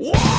Whoa!